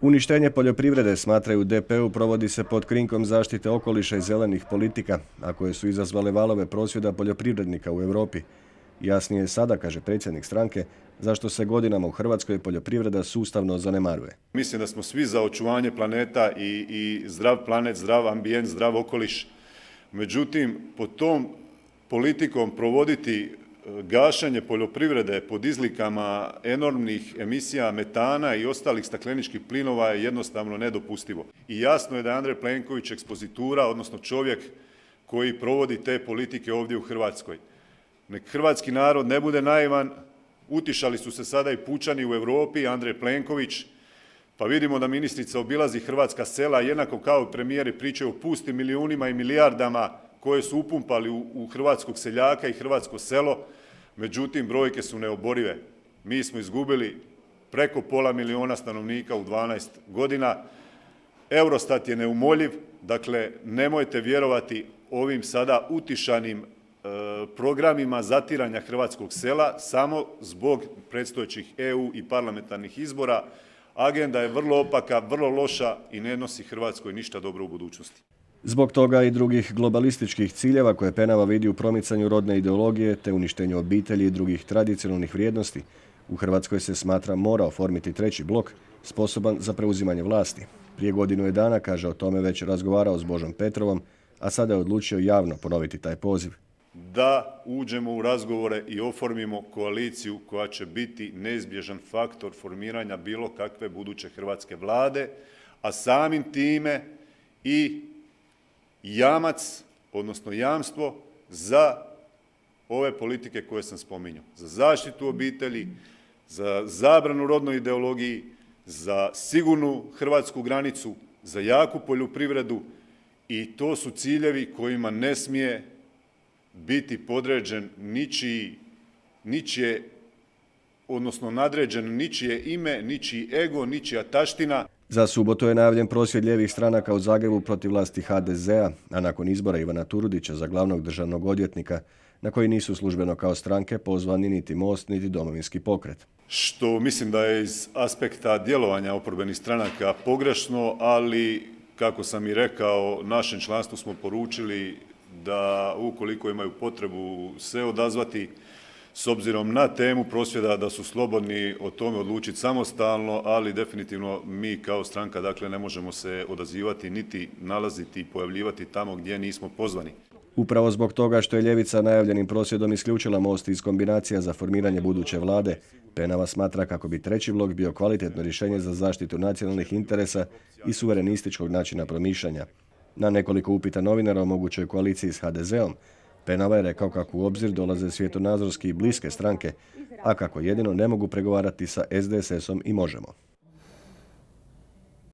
Uništenje poljoprivrede, smatraju DPU, provodi se pod krinkom zaštite okoliša i zelenih politika, a koje su izazvale valove prosvjeda poljoprivrednika u Europi. Jasnije je sada, kaže predsjednik stranke, zašto se godinama u Hrvatskoj poljoprivreda sustavno zanemaruje. Mislim da smo svi za očuvanje planeta i, i zdrav planet, zdrav ambijent, zdrav okoliš. Međutim, pod tom politikom provoditi gašanje poljoprivrede pod izlikama enormnih emisija metana i ostalih stakleničkih plinova je jednostavno nedopustivo. I jasno je da je Andrej Plenković ekspozitura, odnosno čovjek koji provodi te politike ovdje u Hrvatskoj. Nek hrvatski narod ne bude naivan, utišali su se sada i pučani u Europi, Andrej Plenković, pa vidimo da ministrica obilazi hrvatska sela, jednako kao premijeri pričaju o pustim milijunima i milijardama koje su upumpali u hrvatskog seljaka i hrvatsko selo, međutim brojke su neoborive. Mi smo izgubili preko pola miliona stanovnika u 12 godina. Eurostat je neumoljiv, dakle nemojte vjerovati ovim sada utišanim e, programima zatiranja hrvatskog sela samo zbog predstojećih EU i parlamentarnih izbora. Agenda je vrlo opaka, vrlo loša i ne nosi Hrvatskoj ništa dobro u budućnosti. Zbog toga i drugih globalističkih ciljeva koje Penava vidi u promicanju rodne ideologije te uništenju obitelji i drugih tradicionalnih vrijednosti, u Hrvatskoj se smatra mora oformiti treći blok sposoban za preuzimanje vlasti. Prije godinu je dana, kaže o tome već razgovarao s Božom Petrovom, a sada je odlučio javno ponoviti taj poziv. Da uđemo u razgovore i oformimo koaliciju koja će biti neizbježan faktor formiranja bilo kakve buduće hrvatske vlade, a samim time i jamac, odnosno jamstvo za ove politike koje sam spominjao. Za zaštitu obitelji, za zabranu rodnoj ideologiji, za sigurnu hrvatsku granicu, za jaku poljoprivredu i to su ciljevi kojima ne smije biti podređen ničiji, ničije, odnosno nadređen ničije ime, ničiji ego, ničija taština. Za subotu je najavljen prosvjed ljevih stranaka u Zagrebu protiv vlasti HDZ-a, a nakon izbora Ivana Turudića za glavnog državnog odvjetnika, na koji nisu službeno kao stranke pozvani niti Most, niti Domovinski pokret. Što mislim da je iz aspekta djelovanja oporbenih stranaka pogrešno, ali kako sam i rekao, našem članstvu smo poručili da ukoliko imaju potrebu se odazvati, s obzirom na temu prosvjeda da su slobodni o tome odlučiti samostalno, ali definitivno mi kao stranka dakle ne možemo se odazivati niti nalaziti i pojavljivati tamo gdje nismo pozvani. Upravo zbog toga što je Ljevica najavljenim prosvjedom isključila most iz kombinacija za formiranje buduće vlade, Penava smatra kako bi treći blok bio kvalitetno rješenje za zaštitu nacionalnih interesa i suverenističkog načina promišljanja. Na nekoliko upita novinara o mogućoj koaliciji s HDZ-om, Penava je rekao kako u obzir dolaze svjetonazorski i bliske stranke, a kako jedino ne mogu pregovarati sa SDSS-om i Možemo.